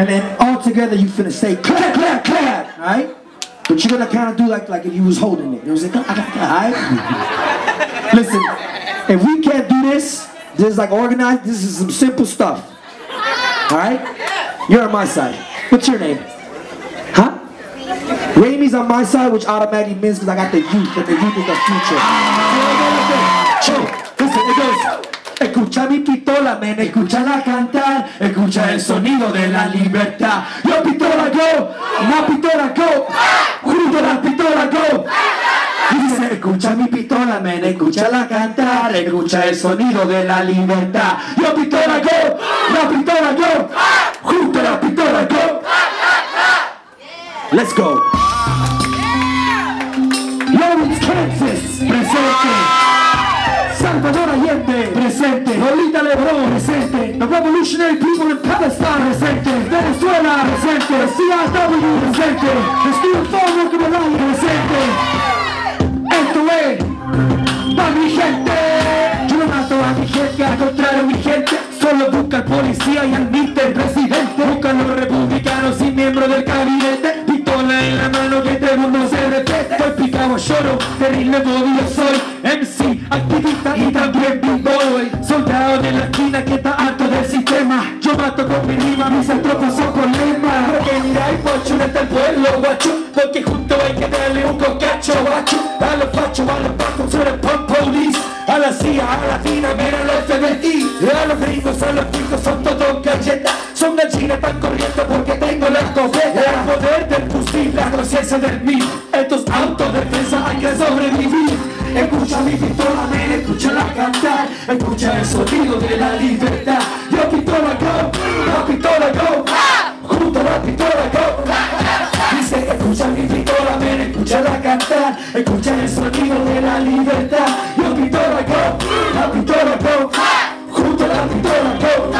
And then all together you finna say clap, clap, clap, alright? But you're gonna kind of do like like if you was holding it. It was like, alright? Listen, if we can't do this, this is like organized, this is some simple stuff. Alright? You're on my side. What's your name? Huh? Ramey's on my side, which automatically means because I got the youth, and the youth is the future. Chill. Listen, it goes. Escucha mi pistola, men, escúchala cantar, escucha el sonido de la libertad. Yo pistola go, la pistola go, junto la pistola go. Dice, escucha mi pistola, men, escúchala cantar, escucha el sonido de la libertad. Yo pistola go, la pistola go, junto la pistola go. Let's go. Revolutionary People in Palestine, presente. Venezuela, presente. CIW, presente. The Steel Phone Worker Malaya, presente. Esto es pa' mi gente. Yo no mato a mi gente, al contrario mi gente. Solo busca al policía y admite el presidente. Busca a los republicanos y miembros del gabinete. Pistola en la mano que el mundo se respete. Estoy picado, lloro, terrible modo yo soy. MC, activista y también big boy. Soldado de la esquina que con mi rima, mis estropas son con lema. Porque mira y pocho está el pueblo, guacho. Porque juntos hay que darle un cocacho, guacho. A los fachos, a los pacos, el pump police. A la CIA, a la FINA, mira los FBI. A los gringos, a los picos, son todos galletas. Son gallinas, están corriendo porque tengo la escopeta. El poder del fusil, la conciencia del mí. Estos autodefensa hay que sobrevivir. Escucha mi pistola, men, escúchala cantar. Escucha el sonido de la libertad. Escucha mi cantar. Escucha el sonido de la libertad. Yo pistola go, la pistola go. Junto a la pistola go.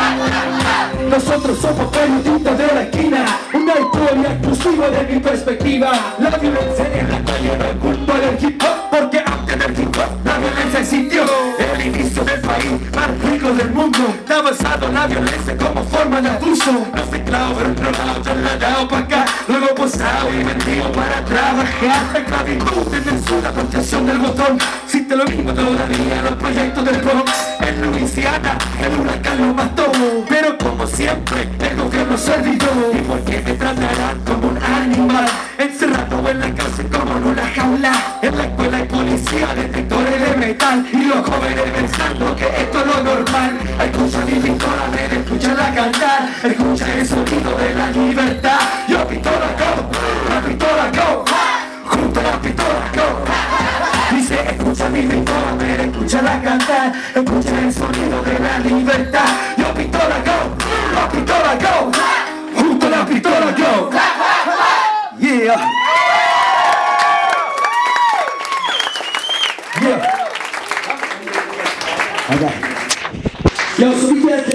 Nosotros somos periodistas de la esquina, una historia exclusiva de mi perspectiva. La violencia en la calle no es culpa del hip hop, porque antes del hip hop la violencia existió. El inicio del país más rico del mundo, está basado en la violencia como forma de abuso. Los esclavos fueron drogados, trasladados para acá, luego posados y vendidos para trabajar. Esclavitud de censura, protección del botón. Existe lo mismo todavía en los proyectos del Bronx. En Luisiana, el huracán lo mató, pero como siempre, el gobierno se olvidó. ¿Y por qué me tratarán como un animal? Encerrado en la cárcel como en una jaula. En la escuela hay policía, detectores de metal. Y los jóvenes pensando que esto escúchala cantar. El sonido de la libertad. Yo pistola go, la pistola go. Junto la pistola go. Yeah. Yeah. Okay. Yo, so we